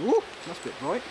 Ooh, that's a bit bright.